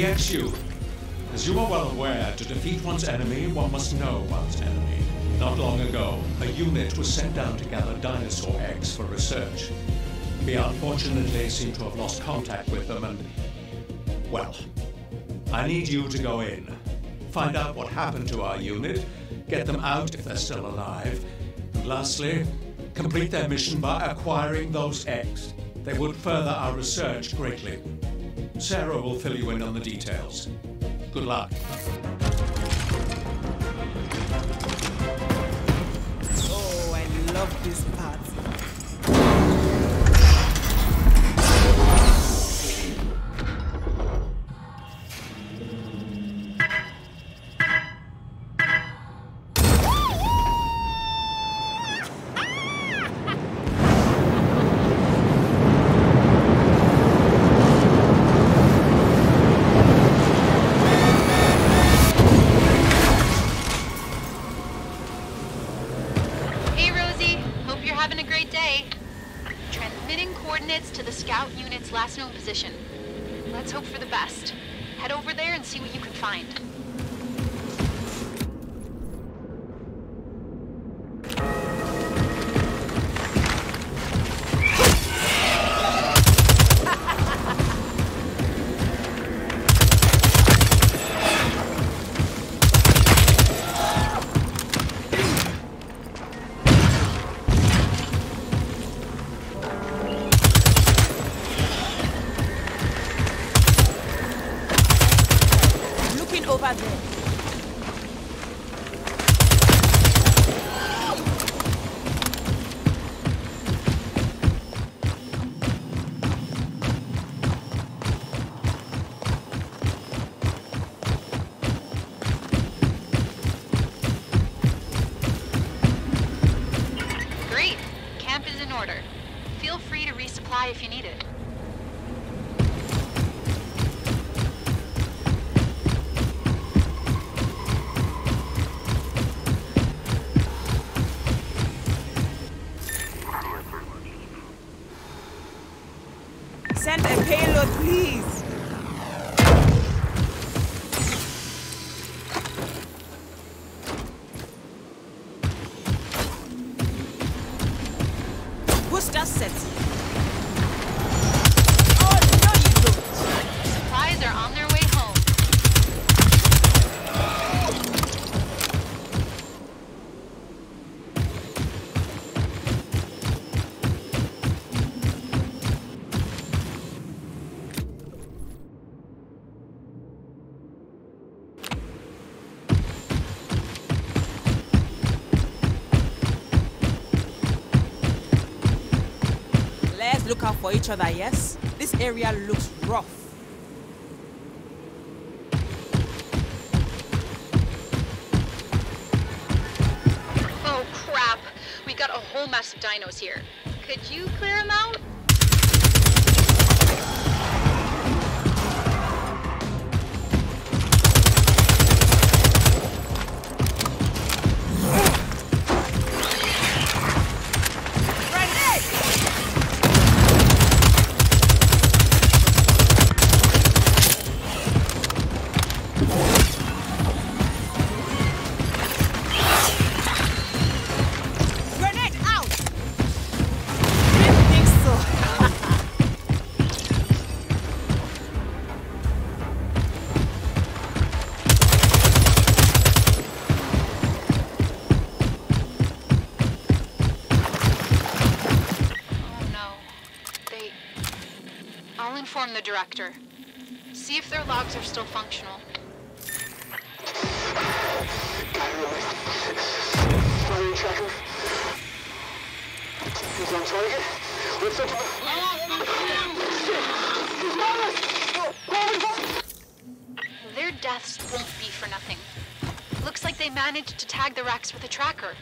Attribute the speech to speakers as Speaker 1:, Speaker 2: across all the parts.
Speaker 1: EXU. As you are well aware, to defeat one's enemy, one must know one's enemy. Not long ago, a unit was sent down to gather dinosaur eggs for research. We unfortunately seem to have lost contact with them and. Well, I need you to go in, find out what happened to our unit, get them out if they're still alive, and lastly, complete their mission by acquiring those eggs. They would further our research greatly. Sarah will fill you in on the details. Good luck.
Speaker 2: Oh, I love this part.
Speaker 3: Order. Feel free to resupply if you need it.
Speaker 2: Booster set. Oh, look out for each other, yes? This area looks rough.
Speaker 3: Oh, crap. We got a whole mess of dinos here. Could you clear them out? See if their logs are still functional.
Speaker 4: Tracker. He's on target.
Speaker 3: Their deaths won't be for nothing. Looks like they managed to tag the Rex with a tracker.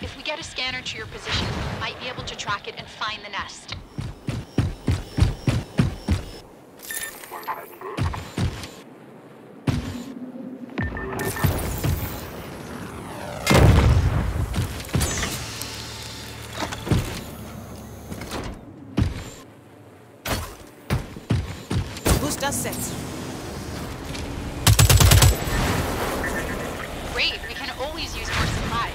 Speaker 3: If we get a scanner to your position, we might be able to track it and find the nest.
Speaker 2: Just it.
Speaker 3: Great, we can always use more supplies.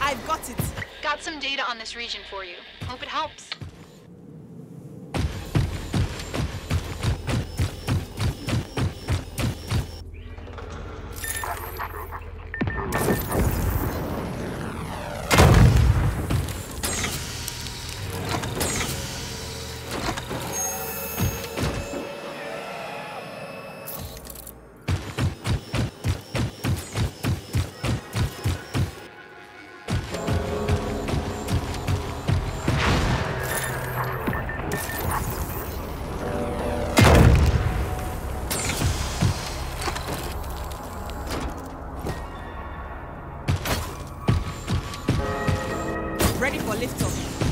Speaker 2: I've got it.
Speaker 3: Got some data on this region for you. Hope it helps. Thank you.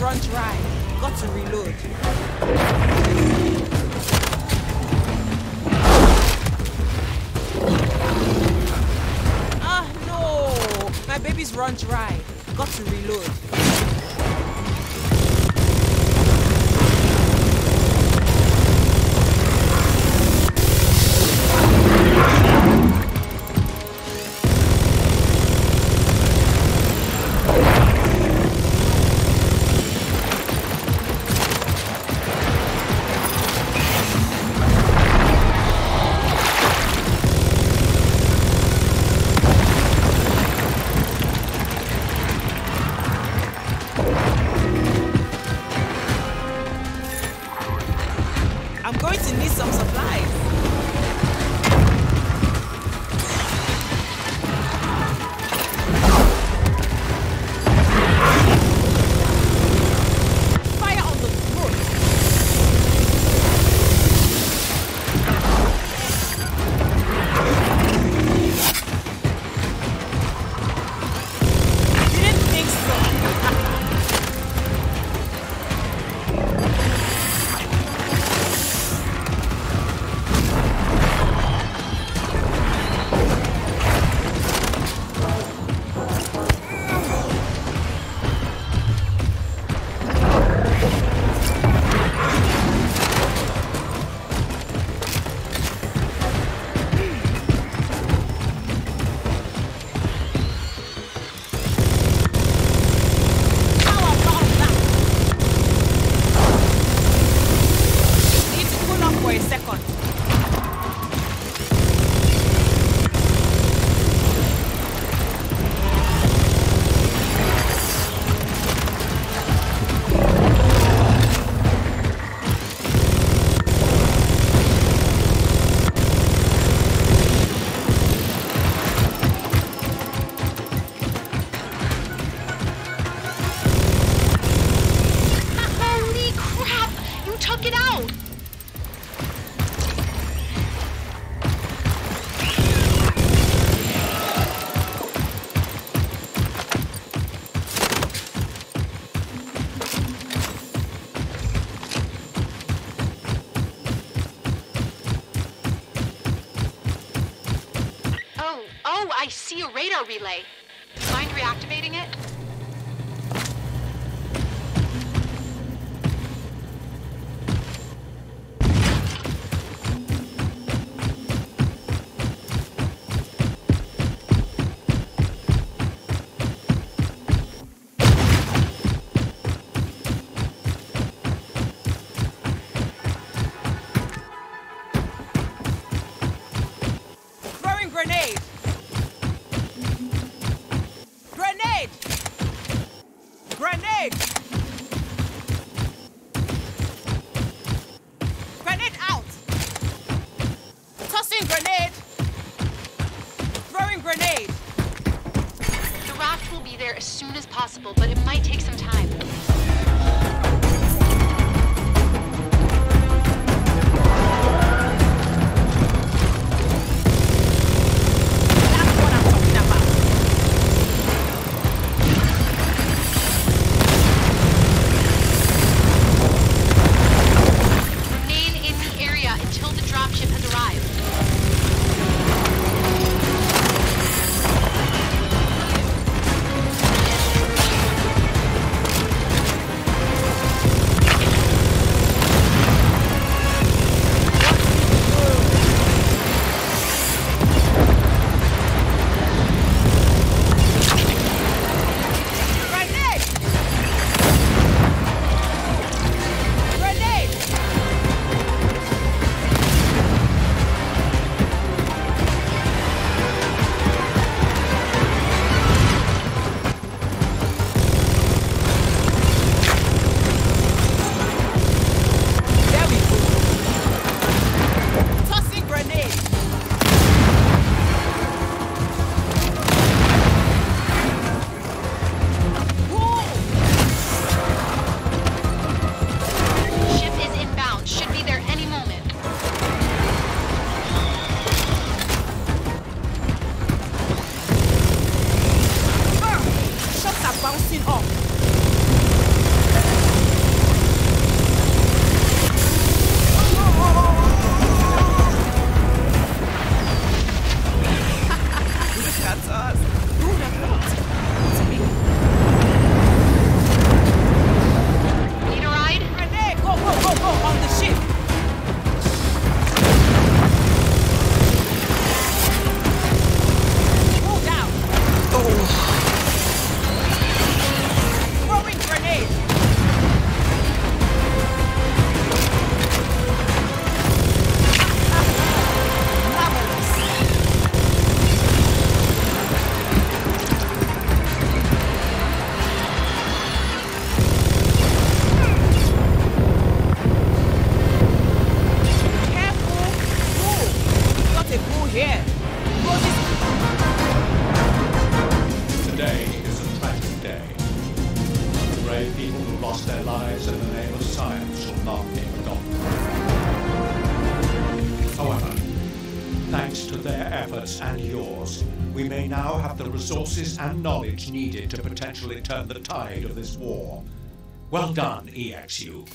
Speaker 2: Run dry. Got to reload. Ah, no! My baby's run dry. Got to reload. Tossing grenade. Throwing grenade.
Speaker 3: The raft will be there as soon as possible, but it might take some time.
Speaker 1: The resources and knowledge needed to potentially turn the tide of this war. Well done, EXU.